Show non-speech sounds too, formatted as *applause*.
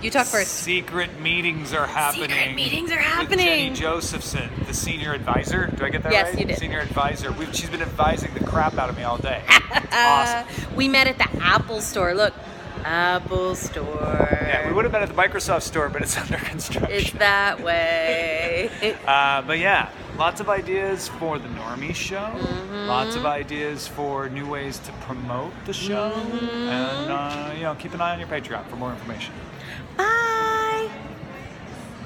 You talk first. Secret meetings are happening. meetings are happening. Jennie Josephson, the senior advisor. Do I get that Yes, right? you did. Senior advisor. We've, she's been advising the crap out of me all day. *laughs* Awesome. Uh, we met at the Apple store. Look, Apple store. Yeah, we would have been at the Microsoft store, but it's *laughs* under construction. It's that way. *laughs* Uh, but yeah, lots of ideas for the Normie show. Lots Mm-hmm. of ideas for new ways to promote the show. Mm-hmm. And, uh, know, keep an eye on your Patreon for more information. Bye.